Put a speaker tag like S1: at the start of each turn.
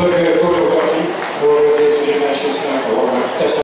S1: leuke choreografie voor deze meisjes.